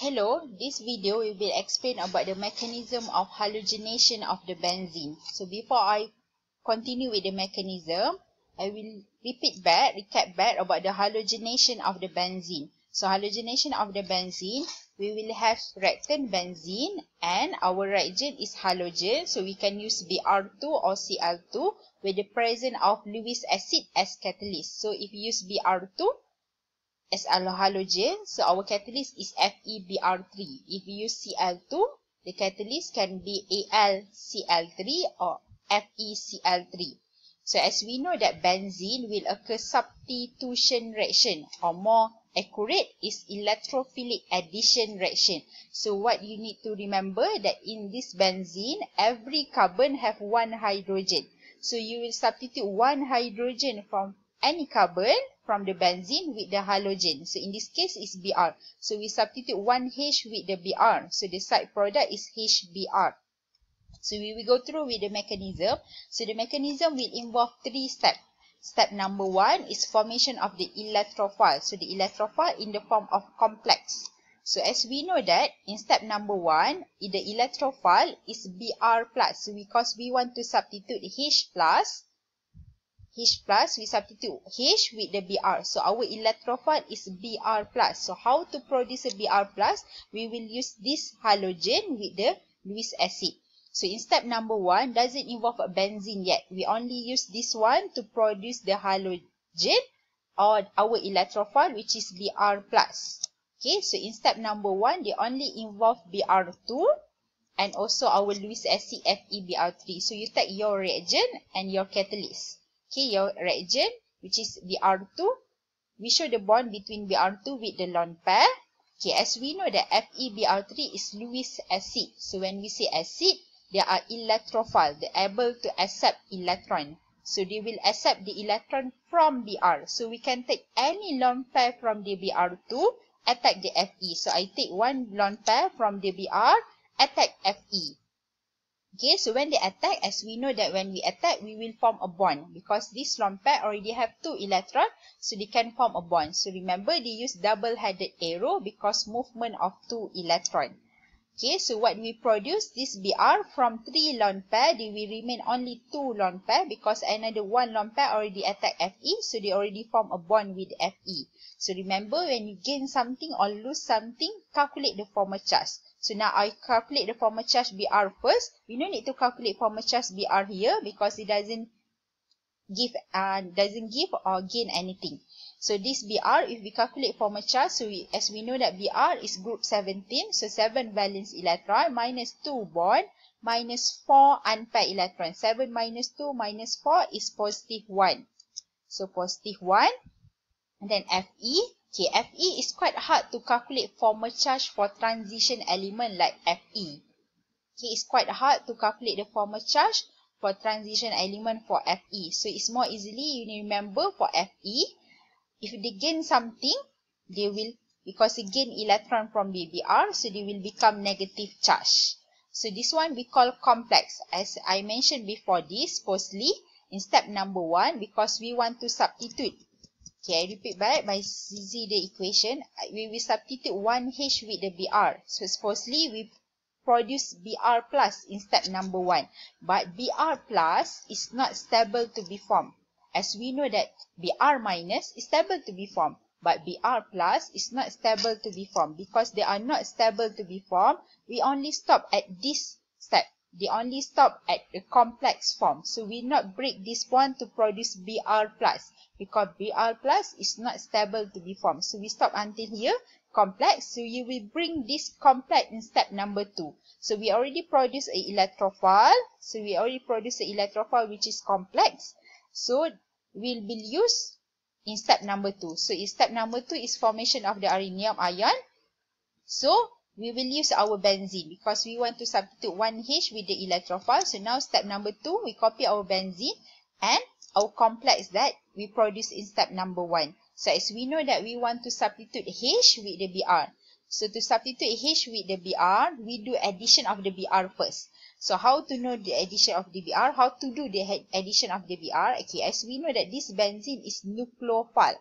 Hello, this video will be explain about the mechanism of halogenation of the benzene. So before I continue with the mechanism, I will repeat back, recap back about the halogenation of the benzene. So halogenation of the benzene, we will have reactant benzene and our reagent is halogen. So we can use Br2 or Cl2 with the presence of Lewis acid as catalyst. So if you use Br2, as halogen, so our catalyst is FeBr3. If you use Cl2, the catalyst can be AlCl3 or FeCl3. So as we know that benzene will occur substitution reaction or more accurate is electrophilic addition reaction. So what you need to remember that in this benzene, every carbon have one hydrogen. So you will substitute one hydrogen from any carbon from the benzene with the halogen. So in this case is Br. So we substitute 1H with the Br. So the side product is HBr. So we will go through with the mechanism. So the mechanism will involve three steps. Step number one is formation of the electrophile. So the electrophile in the form of complex. So as we know that in step number one, the electrophile is Br plus. So because we want to substitute H plus, H plus, we substitute H with the Br. So our electrophile is Br plus. So how to produce a Br plus? We will use this halogen with the Lewis acid. So in step number one, doesn't involve a benzene yet. We only use this one to produce the halogen or our electrophile which is Br plus. Okay, so in step number one, they only involve Br2 and also our Lewis acid FeBr3. So you take your reagent and your catalyst. Okay, your reagent, which is Br2, we show the bond between Br2 with the lone pair. Okay, as we know that FeBr3 is Lewis acid. So when we say acid, they are electrophile. They're able to accept electron. So they will accept the electron from Br. So we can take any lone pair from the Br2, attack the Fe. So I take one lone pair from the Br, attack Fe. Okay, so when they attack, as we know that when we attack, we will form a bond. Because this lone pair already have two electrons, so they can form a bond. So remember, they use double-headed arrow because movement of two electrons. Okay, so what we produce, this Br from three lone pair, they will remain only two lone pair because another one lone pair already attack Fe, so they already form a bond with Fe. So remember, when you gain something or lose something, calculate the former charge. So now I calculate the former charge Br first. We don't need to calculate former charge Br here because it doesn't give uh, doesn't give or gain anything. So this Br, if we calculate former charge, so we, as we know that Br is group 17, so 7 valence electron minus 2 bond minus 4 unpaired electron. 7 minus 2 minus 4 is positive 1. So positive 1. And then Fe, Okay, Fe is quite hard to calculate former charge for transition element like Fe. Okay, it's quite hard to calculate the former charge for transition element for Fe. So it's more easily, you remember for Fe, if they gain something, they will, because they gain electron from BBr, so they will become negative charge. So this one we call complex. As I mentioned before this, firstly, in step number one, because we want to substitute Okay, I repeat back by Z the equation. We will substitute 1H with the Br. So, supposedly, we produce Br plus in step number 1. But Br plus is not stable to be formed. As we know that Br minus is stable to be formed. But Br plus is not stable to be formed. Because they are not stable to be formed, we only stop at this step. They only stop at the complex form. So, we not break this bond to produce Br plus because Br plus is not stable to be formed. So we stop until here, complex. So you will bring this complex in step number 2. So we already produce a electrophile. So we already produce a electrophile which is complex. So will be used in step number 2. So in step number 2 is formation of the arenium ion. So we will use our benzene because we want to substitute 1H with the electrophile. So now step number 2, we copy our benzene and our complex that we produce in step number 1. So as we know that we want to substitute H with the Br. So to substitute H with the Br, we do addition of the Br first. So how to know the addition of the Br? How to do the addition of the Br? Okay, as we know that this benzene is nucleophile.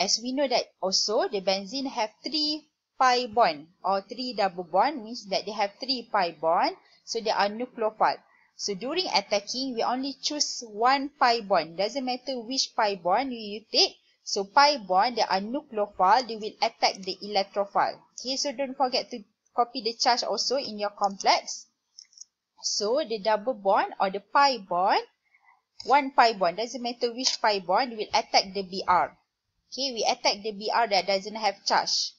As we know that also the benzene have three pi bond or three double bond means that they have three pi bond. So they are nucleophile. So during attacking, we only choose one pi bond. Doesn't matter which pi bond you take. So pi bond, they are nucleophile. They will attack the electrophile. Okay, so don't forget to copy the charge also in your complex. So the double bond or the pi bond, one pi bond, doesn't matter which pi bond, will attack the Br. Okay, we attack the Br that doesn't have charge.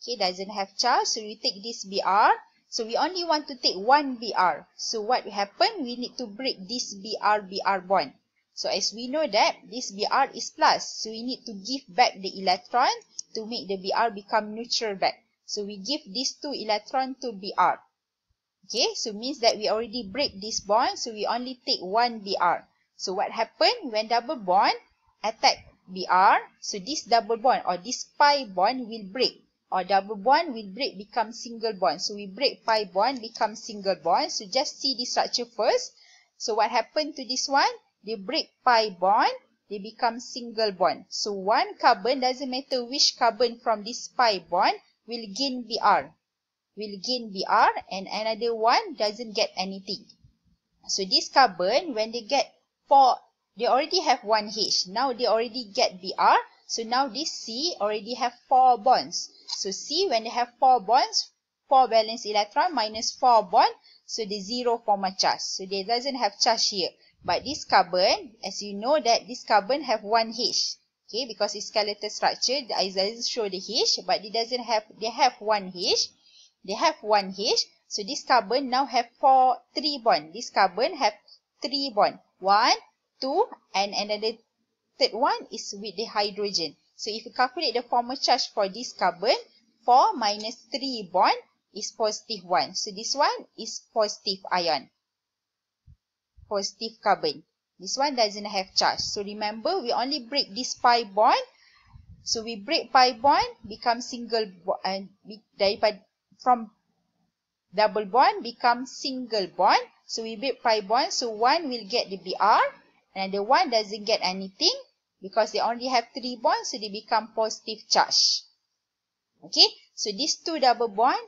Okay, doesn't have charge, so we take this Br. So we only want to take one Br. So what will happen? We need to break this Br-Br bond. So as we know that this Br is plus, so we need to give back the electron to make the Br become neutral back. So we give these two electron to Br. Okay, so means that we already break this bond, so we only take one Br. So what happened when double bond attack Br? So this double bond or this pi bond will break. Or double bond will break become single bond. So we break pi bond become single bond. So just see the structure first. So what happened to this one? They break pi bond. They become single bond. So one carbon, doesn't matter which carbon from this pi bond, will gain Br will gain Br and another one doesn't get anything. So this carbon, when they get four, they already have one H. Now they already get Br. So now this C already have four bonds. So C, when they have four bonds, four valence electron minus four bond, so the zero form a charge. So they doesn't have charge here. But this carbon, as you know that this carbon have one H. Okay, because it's skeletal structure, it doesn't show the H, but it doesn't have, they have one H. They have one H. So this carbon now have four, three bond. This carbon have three bond. One, two, and another third one is with the hydrogen. So if you calculate the formal charge for this carbon, 4 minus 3 bond is positive 1. So this one is positive ion. Positive carbon. This one doesn't have charge. So remember, we only break this pi bond. So we break pi bond, become single bond, uh, from double bond become single bond. So we break pi bond. So one will get the Br and the one doesn't get anything because they only have three bonds. So they become positive charge. Okay. So these two double bond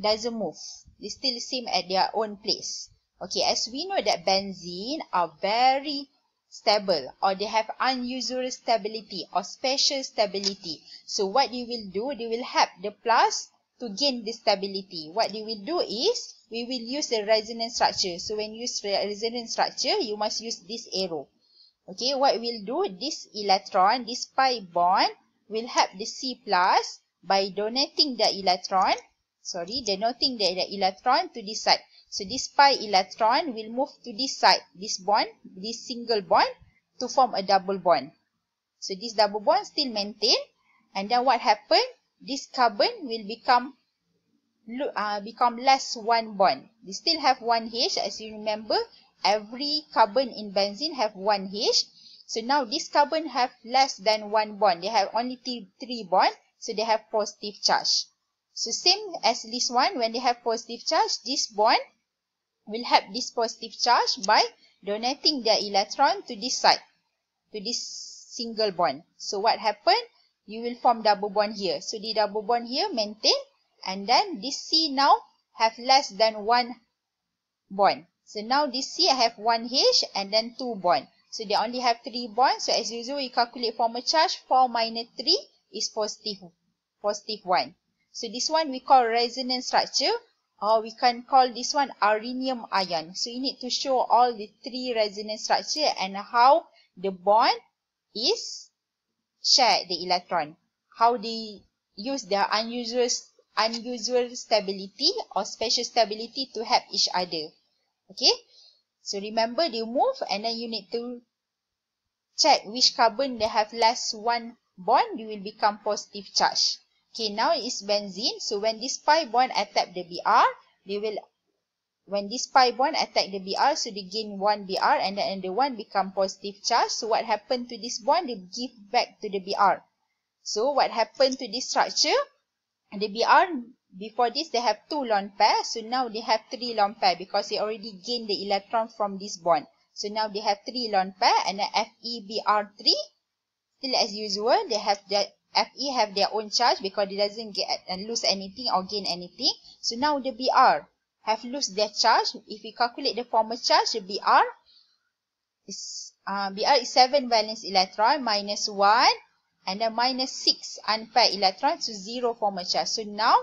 doesn't move. They still same at their own place. Okay. As we know that benzene are very stable or they have unusual stability or special stability. So what you will do, they will help the plus to gain the stability. What they will do is, we will use the resonance structure. So when you use resonance structure, you must use this arrow. Okay, what we'll do, this electron, this pi bond, will help the C plus by donating the electron, sorry, denoting the, the electron to this side. So this pi electron will move to this side, this bond, this single bond to form a double bond. So this double bond still maintain. And then what happen? This carbon will become uh, become less one bond. They still have one H. As you remember, every carbon in benzene have one H. So now this carbon have less than one bond. They have only three bond. So they have positive charge. So same as this one, when they have positive charge, this bond will help this positive charge by donating the electron to this side, to this single bond. So what happened? You will form double bond here. So the double bond here maintain and then this C now have less than one bond. So now this C have one H and then two bond. So they only have three bonds. So as usual, you calculate formal charge. 4 minus 3 is positive, positive 1. So this one we call resonance structure or we can call this one arrhenium ion. So you need to show all the three resonance structure and how the bond is shared the electron. How they use their unusual unusual stability or special stability to help each other. Okay. So remember they move and then you need to check which carbon they have less one bond, you will become positive charge. Okay, now it's benzene. So when this pi bond attack the Br, they will, when this pi bond attack the Br, so they gain one Br and then the one become positive charge. So what happened to this bond? They give back to the Br. So what happened to this structure? The Br, before this, they have two lone pair. So now they have three lone pair because they already gained the electron from this bond. So now they have three lone pair and then FeBr3 Still as usual, they have that Fe have their own charge because it doesn't get uh, lose anything or gain anything. So now the Br have lose their charge. If we calculate the former charge, the Br is uh, Br is 7 valence electron minus 1 and then minus 6 unpaired electron to 0 former charge. So now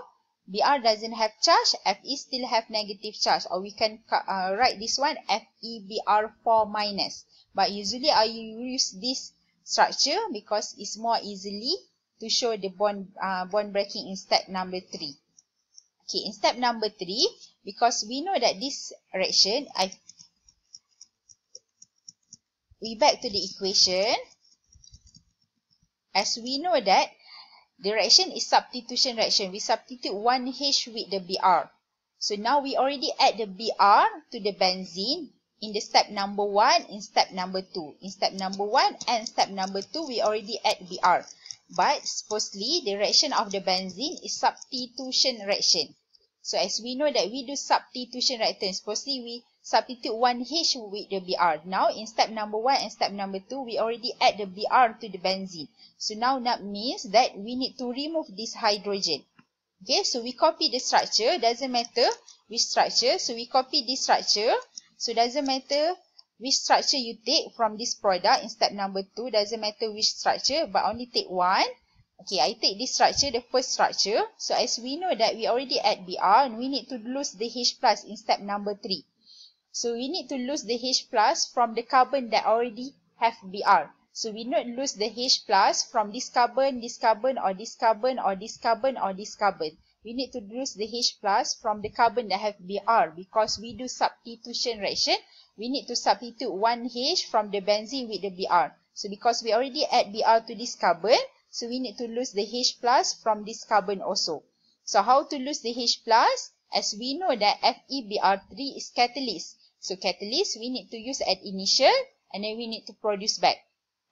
Br doesn't have charge, Fe still have negative charge or we can uh, write this one FeBr4 minus. But usually I use this structure because it's more easily to show the bond uh, bond breaking in step number 3. Okay, in step number 3, because we know that this reaction, I we back to the equation. As we know that the reaction is substitution reaction. We substitute 1H with the Br. So now we already add the Br to the benzene in the step number 1, in step number 2. In step number 1 and step number 2, we already add Br. But supposedly, the reaction of the benzene is substitution reaction. So as we know that we do substitution reaction, supposedly we substitute 1H with the Br. Now in step number 1 and step number 2, we already add the Br to the benzene. So now that means that we need to remove this hydrogen. Okay, so we copy the structure, doesn't matter which structure. So we copy this structure. So doesn't matter which structure you take from this product in step number 2, doesn't matter which structure, but only take one. Okay, I take this structure, the first structure. So as we know that we already add Br, and we need to lose the H plus in step number 3. So we need to lose the H plus from the carbon that already have Br. So we not lose the H plus from this carbon, this carbon, or this carbon, or this carbon, or this carbon. We need to lose the H plus from the carbon that have Br because we do substitution reaction. We need to substitute one H from the benzene with the Br. So because we already add Br to this carbon, so we need to lose the H plus from this carbon also. So how to lose the H plus? As we know that FeBr3 is catalyst. So catalyst we need to use at initial and then we need to produce back.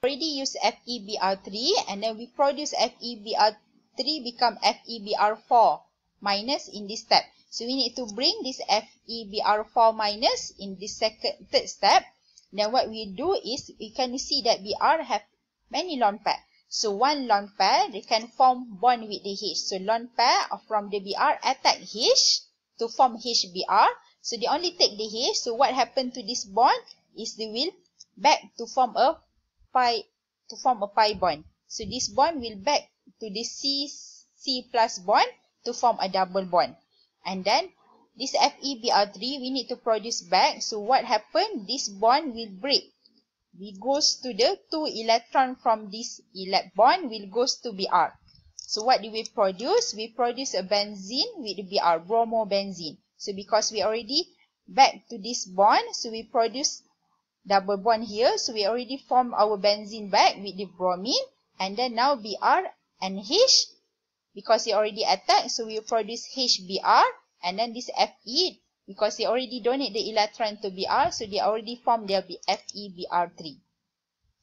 Already use FeBr3 and then we produce FeBr3 become FeBr4 minus in this step. So we need to bring this FeBr4 minus in this second third step. Then what we do is we can see that Br have many lone pair. So one lone pair, they can form bond with the H. So lone pair from the Br attack H to form HBr. So they only take the H. So what happened to this bond is they will back to form a pi to form a pi bond. So this bond will back to the C C plus bond to form a double bond. And then this FeBr3 we need to produce back. So what happened? This bond will break we goes to the two electron from this elect bond will goes to Br. So what do we produce? We produce a benzene with Br, bromobenzene. So because we already back to this bond, so we produce double bond here. So we already form our benzene back with the bromine. And then now Br and H, because it already attacked, so we produce HBr. And then this Fe because they already donate the electron to Br, so they already form their FeBr3.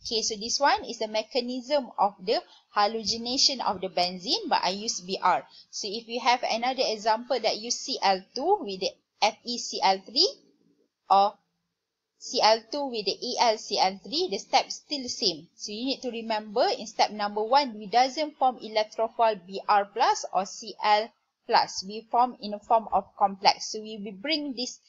Okay, so this one is the mechanism of the halogenation of the benzene, but I use Br. So if you have another example that use Cl2 with the FeCl3 or Cl2 with the AlCl3, the step still the same. So you need to remember in step number 1, we doesn't form electrophile Br plus or Cl plus. We form in a form of complex. So we bring this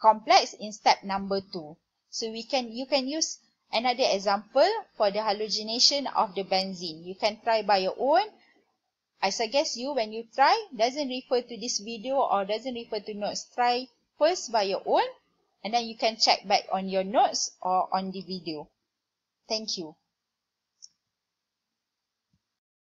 complex in step number 2. So we can you can use another example for the halogenation of the benzene. You can try by your own. I suggest you when you try, doesn't refer to this video or doesn't refer to notes. Try first by your own and then you can check back on your notes or on the video. Thank you.